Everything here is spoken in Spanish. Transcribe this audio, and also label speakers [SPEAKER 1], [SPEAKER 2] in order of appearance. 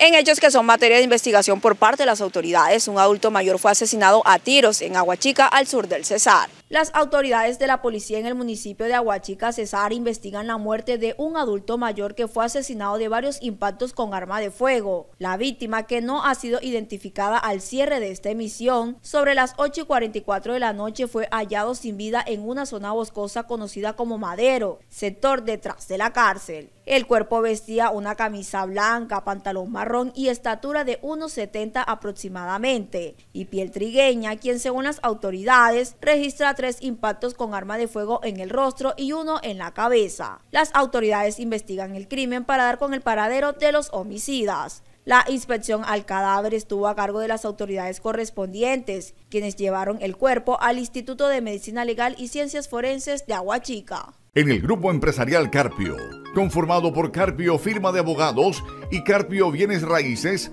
[SPEAKER 1] En hechos que son materia de investigación por parte de las autoridades, un adulto mayor fue asesinado a tiros en Aguachica, al sur del Cesar. Las autoridades de la policía en el municipio de Aguachica, Cesar, investigan la muerte de un adulto mayor que fue asesinado de varios impactos con arma de fuego. La víctima, que no ha sido identificada al cierre de esta emisión, sobre las 8 y 44 de la noche fue hallado sin vida en una zona boscosa conocida como Madero, sector detrás de la cárcel. El cuerpo vestía una camisa blanca, pantalón marrón y estatura de 1,70 aproximadamente, y piel trigueña, quien según las autoridades registra tres impactos con arma de fuego en el rostro y uno en la cabeza. Las autoridades investigan el crimen para dar con el paradero de los homicidas. La inspección al cadáver estuvo a cargo de las autoridades correspondientes, quienes llevaron el cuerpo al Instituto de Medicina Legal y Ciencias Forenses de Aguachica
[SPEAKER 2] en el grupo empresarial Carpio, conformado por Carpio Firma de Abogados y Carpio Bienes Raíces,